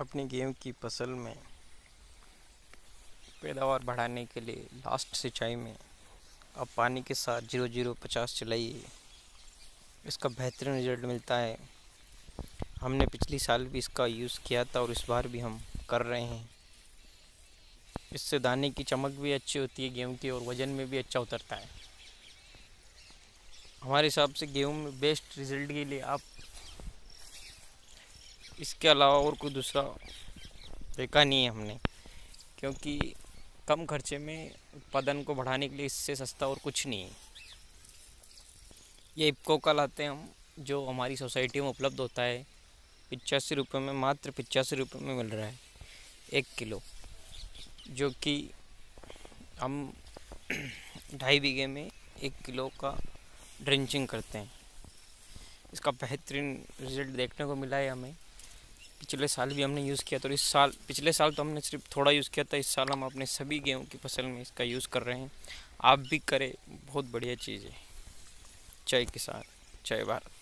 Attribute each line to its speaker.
Speaker 1: अपनी गेहूँ की फ़सल में पैदावार बढ़ाने के लिए लास्ट सिंचाई में अब पानी के साथ ज़ीरो ज़ीरो पचास चलाइए। इसका बेहतरीन रिज़ल्ट मिलता है। हमने पिछली साल भी इसका यूज़ किया था और इस बार भी हम कर रहे हैं। इससे दाने की चमक भी अच्छी होती है, गेहूँ की और वज़न में भी अच्छा उतरता है। हमारे हिसाब से गेहूँ में बेस्ट रिज़ल्ट के लिए आप इसके अलावा और कोई दूसरा देखा नहीं है हमने, क्योंकि कम खर्चे में उत्पादन को बढ़ाने के लिए इससे सस्ता और कुछ नहीं है। ये इपको का लाते हैं हम, जो हमारी सोसाइटी में उपलब्ध होता है, पिचासी रुपये में, मात्र पिचासी रुपये में मिल रहा है, एक किलो, जो कि हम ढाई बीघे में एक किलो का ड्रिंचिंग करते हैं। इसका बेहतरीन रिज़ल्ट देखने को मिला है हमें। पिछले साल भी हमने यूज़ किया तो इस साल, पिछले साल तो हमने सिर्फ़ थोड़ा यूज़ किया था, इस साल हम अपने सभी गेहूँ की फ़सल में इसका यूज़ कर रहे हैं। आप भी करें, बहुत बढ़िया चीज़ है। जय किसान, जय भारत।